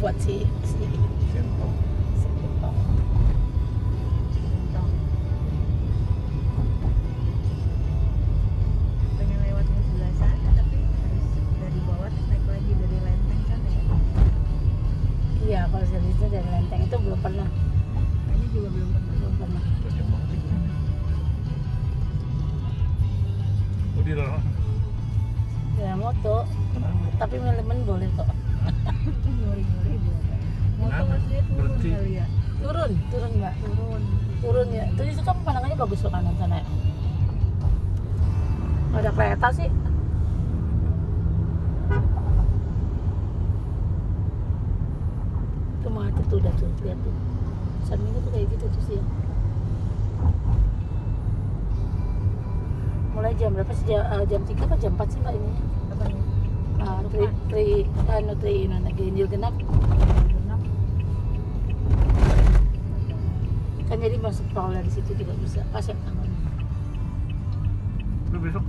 buat si si Simple. si Gentong. Gentong. pengen lewat yang sebelah sana tapi harus dari bawah terus naik lagi dari lenteng sana ya iya kalau dari itu dari lenteng itu belum pernah kayaknya juga belum pernah belum pernah Cocok banget sih gue. Di dalam. ya moto Kenapa? tapi melemen boleh kok ya turun? Turun mbak. Turun. Turun ya. Terus itu kan pemandangannya bagus loh kanan sana ya? Ada kereta sih. Itu macet tuh udah tuh lihat tuh. Minggu tuh kayak gitu tuh sih mulai jam berapa sih? Jam, eh, jam 3 apa jam 4 sih mbak ini? Apa nih? Nah, tri, tri, anu, tri, anu, ganjil genap kan jadi masuk tol dari situ juga bisa pas yang aman. Lu besok